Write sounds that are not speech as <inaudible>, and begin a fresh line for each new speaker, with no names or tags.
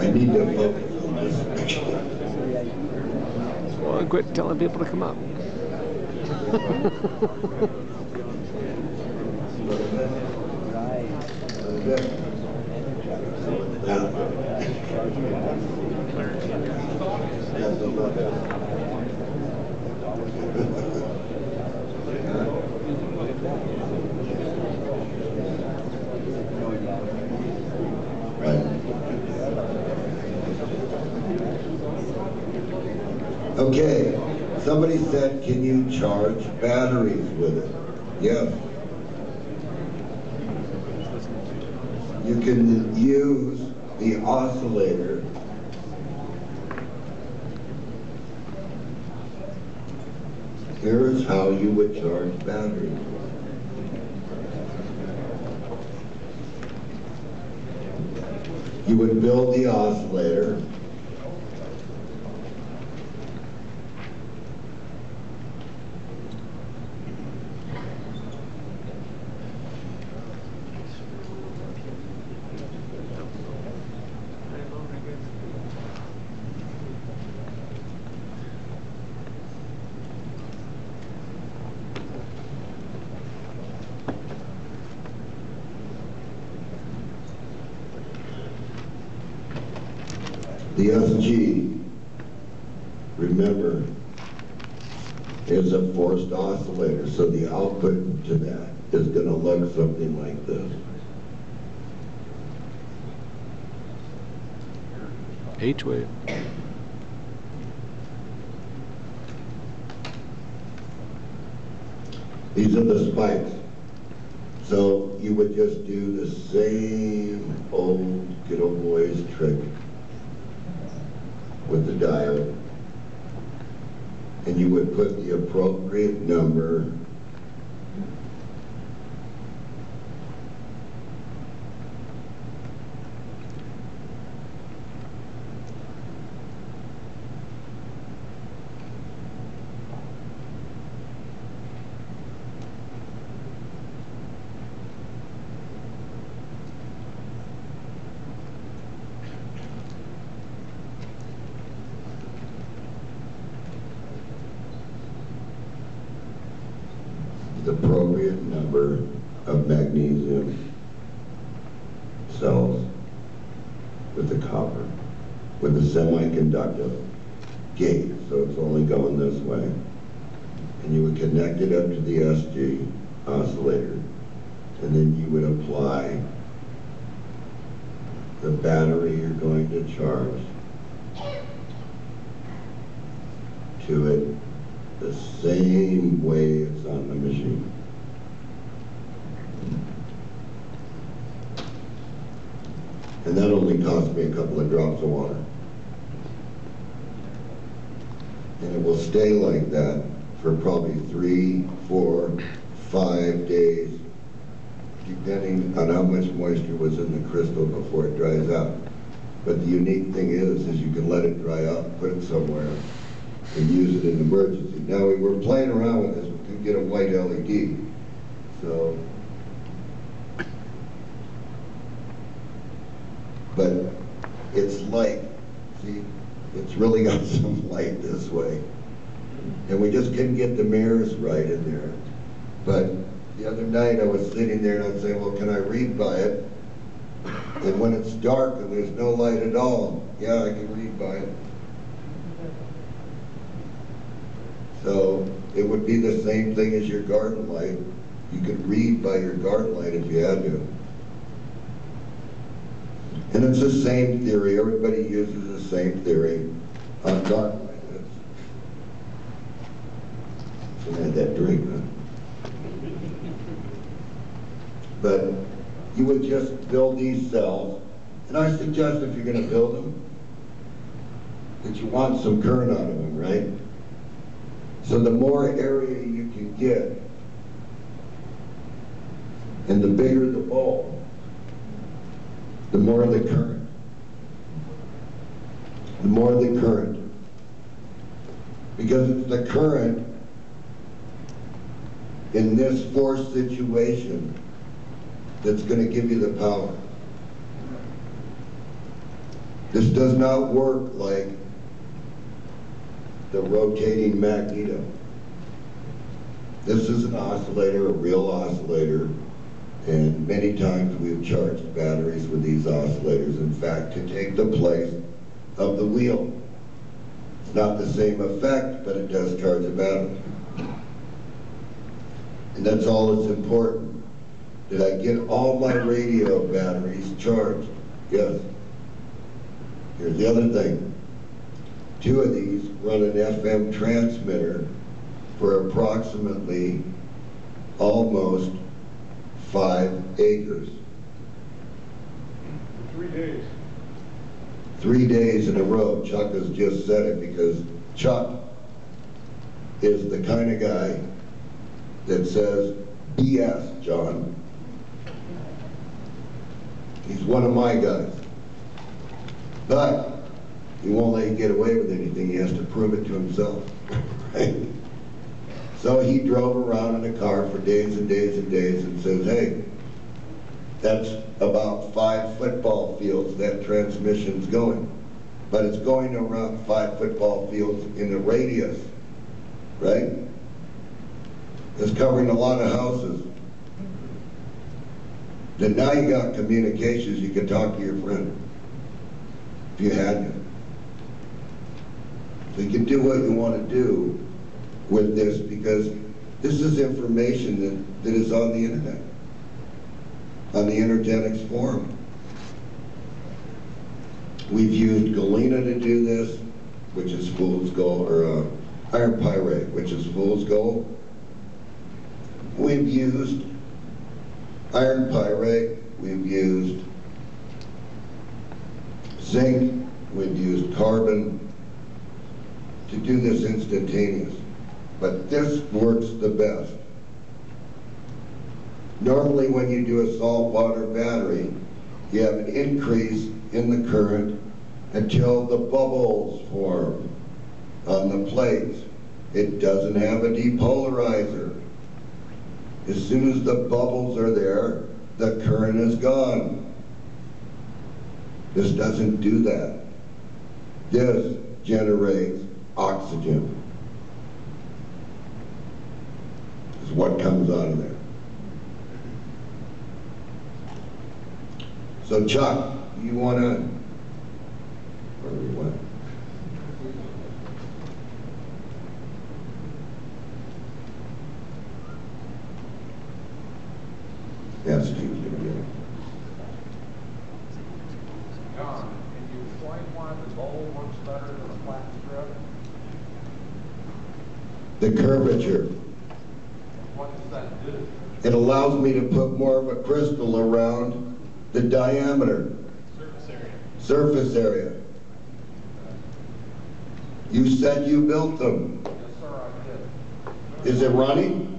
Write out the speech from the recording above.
I need vote.
Well, quit telling people to come up. <laughs> <laughs> right.
Okay, somebody said, can you charge batteries with it? Yes. You can use the oscillator Here's how you would charge batteries. You would build the oscillator The SG, remember, is a forced oscillator, so the output to that is going to look something like this.
H wave.
These are the spikes. So you would just do the same old good old boys trick with the diode. And you would put the appropriate number the appropriate number of magnesium cells with the copper, with the semiconductor gate, so it's only going this way. And you would connect it up to the SG oscillator, and then you would apply the battery you're going to charge to it the same way it's on the machine. And that only cost me a couple of drops of water. And it will stay like that for probably three, four, five days, depending on how much moisture was in the crystal before it dries out. But the unique thing is, is you can let it dry out, put it somewhere, and use it in emergency. Now, we were playing around with this, we could get a white LED. So, but it's light. See, it's really <laughs> got some light this way. And we just couldn't get the mirrors right in there. But the other night I was sitting there and I'd say, well, can I read by it? And when it's dark and there's no light at all, yeah, I can read by it. So it would be the same thing as your garden light. You could read by your garden light if you had to. And it's the same theory. Everybody uses the same theory on garden light. Should had that drink, huh? But you would just build these cells. And I suggest if you're going to build them, that you want some current out of them, right? So the more area you can get, and the bigger the bulb, the more the current. The more the current. Because it's the current in this force situation that's gonna give you the power. This does not work like the rotating magneto. This is an oscillator, a real oscillator, and many times we've charged batteries with these oscillators, in fact, to take the place of the wheel. It's not the same effect, but it does charge a battery. And that's all that's important. Did I get all my radio batteries charged? Yes. Here's the other thing. Two of these run an FM transmitter for approximately almost five acres.
Three days.
Three days in a row. Chuck has just said it because Chuck is the kind of guy that says, BS, John. He's one of my guys. But he won't let you get away with anything. He has to prove it to himself. <laughs> So he drove around in a car for days and days and days and says, hey, that's about five football fields that transmission's going. But it's going around five football fields in the radius, right? It's covering a lot of houses. Then now you got communications, you can talk to your friend. If you had it. You can do what you want to do with this because this is information that, that is on the internet on the Energetics Forum. We've used galena to do this, which is fool's gold, or uh, iron pyrite, which is fool's gold. We've used iron pyrite, we've used zinc, we've used carbon to do this instantaneous. But this works the best. Normally, when you do a saltwater battery, you have an increase in the current until the bubbles form on the plates. It doesn't have a depolarizer. As soon as the bubbles are there, the current is gone. This doesn't do that. This generates oxygen. Is what comes out of there. So Chuck, you want to, where we went? Yeah, Steve's gonna get it.
John, can you explain why the bowl works better than a flat strip?
The curvature,
What does that do?
it allows me to put more of a crystal around the diameter,
Surface area.
surface area. You said you built them.
Yes, sir, I did.
Is it running?